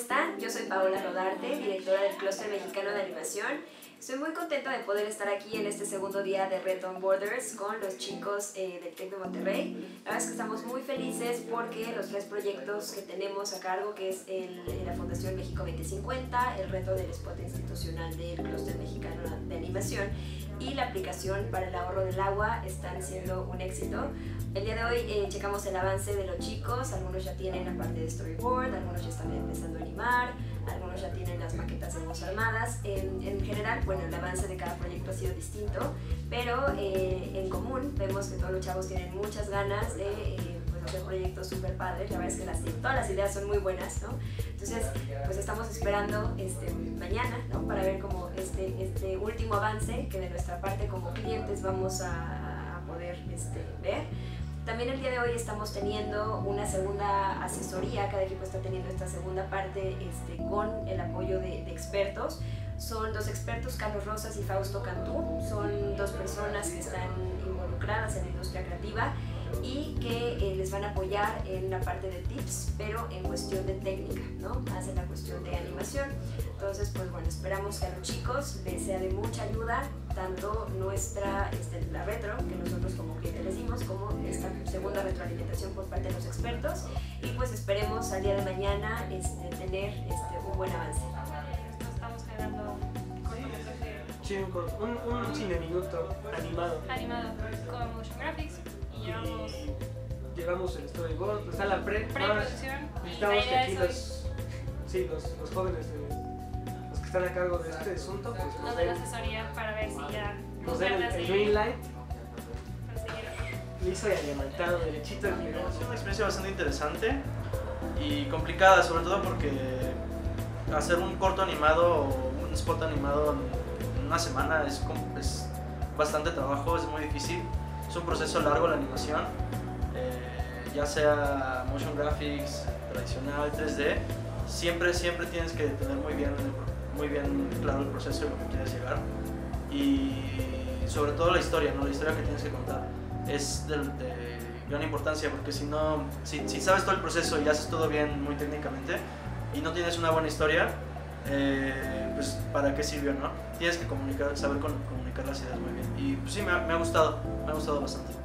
están? Yo soy Paola Rodarte, directora del Clúster Mexicano de Animación. Estoy muy contenta de poder estar aquí en este segundo día de Red on Borders con los chicos eh, del TEC de Monterrey. La verdad es que estamos muy felices porque los tres proyectos que tenemos a cargo, que es el, la Fundación México 2050, el reto del spot institucional del Clúster Mexicano de Animación y la aplicación para el ahorro del agua están siendo un éxito. El día de hoy eh, checamos el avance de los chicos, algunos ya tienen la parte de storyboard, algunos ya están empezando a animar, algunos ya tienen las maquetas de voz armadas. En, en, general, bueno, el avance de cada proyecto ha sido distinto, pero eh, en común vemos que todos los chavos tienen muchas ganas de eh, pues, hacer proyectos súper padres. La verdad es que las, todas las ideas son muy buenas, ¿no? Entonces, pues estamos esperando este, mañana, ¿no? Para ver como este, este último avance que de nuestra parte como clientes vamos a, a poder este, ver. También el día de hoy estamos teniendo una segunda asesoría, cada equipo está teniendo esta segunda parte este, con el apoyo de, expertos. Son dos expertos, Carlos Rosas y Fausto Cantú, son dos personas que están involucradas en la industria creativa y que eh, les van a apoyar en la parte de tips, pero en cuestión de técnica, ¿no? Más la cuestión de animación. Entonces, pues bueno, esperamos que a los chicos les sea de mucha ayuda tanto nuestra, este, la retro, que nosotros retroalimentación por parte de los expertos y pues esperemos al día de mañana este, tener este, un buen avance. Estamos generando Sí, un, un, un cine minuto animado. Animado, con motion graphics y llevamos... Y llevamos el storyboard, está la pre. Preproducción. Necesitamos que aquí los, sí, los, los jóvenes de, los que están a cargo de este asunto, pues nos den asesoría para ver si ya nos den el, el green light. Liso y diamantado, derechito. Es una experiencia bastante interesante y complicada, sobre todo porque hacer un corto animado o un spot animado en una semana es, es bastante trabajo, es muy difícil. Es un proceso largo la animación, eh, ya sea motion graphics, tradicional, 3D. Siempre, siempre tienes que tener muy bien, muy bien claro el proceso de lo que quieres llegar. Y sobre todo la historia, ¿no? la historia que tienes que contar es de, gran importancia porque si no, si, si, sabes todo el proceso y haces todo bien muy técnicamente y no tienes una buena historia, eh, pues para qué sirvió, ¿no? Tienes que comunicar, saber comunicar las ideas muy bien. Y pues sí, me ha, me ha gustado, me ha gustado bastante.